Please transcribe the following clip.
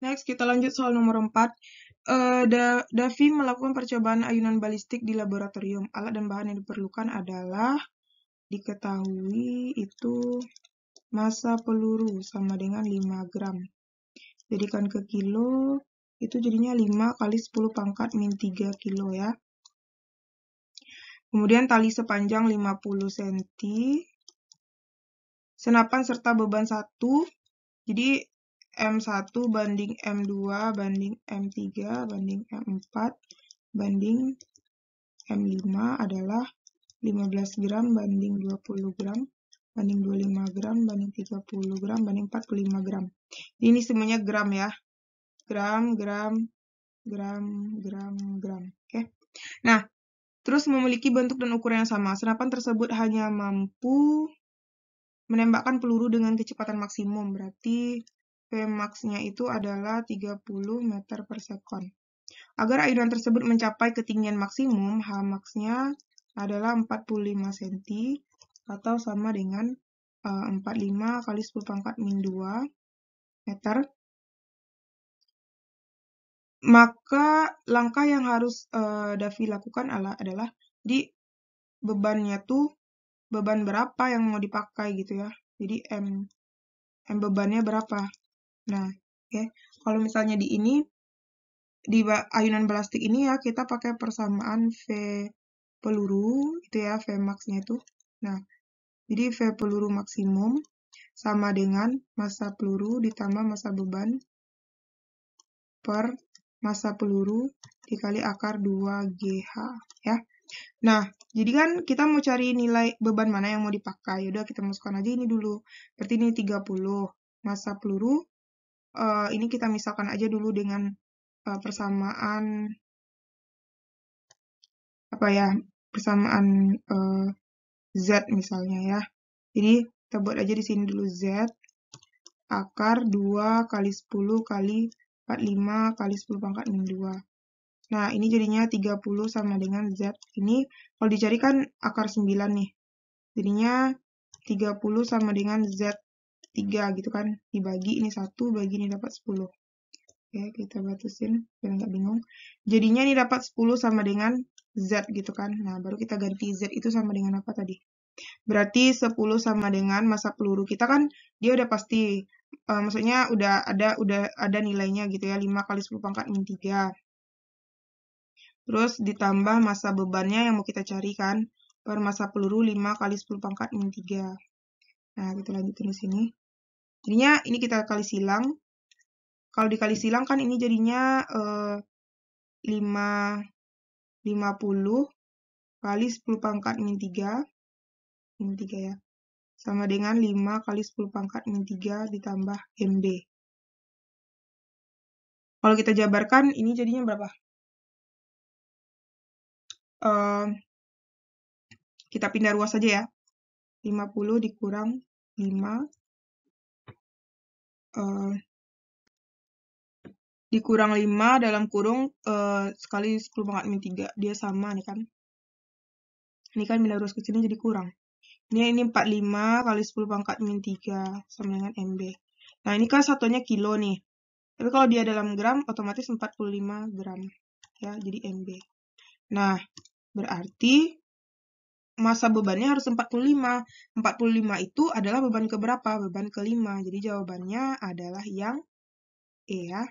Next, kita lanjut soal nomor 4. Uh, da Davi melakukan percobaan ayunan balistik di laboratorium. Alat dan bahan yang diperlukan adalah diketahui itu massa peluru sama dengan 5 gram. Jadikan ke kilo, itu jadinya 5 kali 10 pangkat min 3 kilo ya. Kemudian tali sepanjang 50 cm. Senapan serta beban 1. Jadi M1 banding M2 banding M3 banding M4 banding M5 adalah 15 gram banding 20 gram banding 25 gram, banding 30 gram, banding 45 gram. Ini semuanya gram ya. Gram, gram, gram, gram, gram. Oke. Nah, terus memiliki bentuk dan ukuran yang sama. Senapan tersebut hanya mampu menembakkan peluru dengan kecepatan maksimum. Berarti Vmax-nya itu adalah 30 meter per sekon. Agar ayunan tersebut mencapai ketinggian maksimum, Hmax-nya adalah 45 cm atau sama dengan uh, eh, 45 kali 10 pangkat min 2 meter. Maka langkah yang harus uh, Davi lakukan adalah di bebannya tuh beban berapa yang mau dipakai gitu ya. Jadi M M bebannya berapa. Nah, oke. Kalau misalnya di ini di ayunan plastik ini ya kita pakai persamaan V peluru itu ya V max-nya itu. Nah, jadi V peluru maksimum sama dengan massa peluru ditambah massa beban per massa peluru dikali akar 2GH ya. Nah, jadi kan kita mau cari nilai beban mana yang mau dipakai. Yaudah kita masukkan aja ini dulu. Berarti ini 30. Massa peluru, uh, ini kita misalkan aja dulu dengan uh, persamaan apa ya, persamaan uh, Z misalnya ya. Jadi kita buat aja di sini dulu Z akar 2 kali 10 kali 45 kali 10 pangkat min 2. Nah, ini jadinya 30 sama dengan Z. Ini kalau dicari kan akar 9 nih. Jadinya 30 sama dengan Z 3 gitu kan. Dibagi ini 1, bagi ini dapat 10. Oke, kita batasin biar nggak bingung. Jadinya ini dapat 10 sama dengan Z gitu kan. Nah, baru kita ganti Z itu sama dengan apa tadi? Berarti 10 sama dengan masa peluru kita kan dia udah pasti uh, maksudnya udah ada udah ada nilainya gitu ya 5 kali 10 pangkat min 3. Terus ditambah masa bebannya yang mau kita cari kan per masa peluru 5 kali 10 pangkat min 3. Nah, kita lanjutin di sini. Jadinya ini kita kali silang. Kalau dikali silang kan ini jadinya uh, 5 50 kali 10 pangkat min 3, min 3 ya, sama dengan 5 kali 10 pangkat min 3 ditambah MB. Kalau kita jabarkan, ini jadinya berapa? Uh, kita pindah ruas saja ya. 50 dikurang 5 uh, dikurang 5 dalam kurung uh, sekali 10 pangkat min 3. Dia sama nih kan. Ini kan bila lurus ke sini jadi kurang. Ini ini 45 kali 10 pangkat min 3 sama dengan MB. Nah, ini kan satunya kilo nih. Tapi kalau dia dalam gram, otomatis 45 gram. Ya, jadi MB. Nah, berarti masa bebannya harus 45. 45 itu adalah beban keberapa? Beban kelima. Jadi jawabannya adalah yang E ya.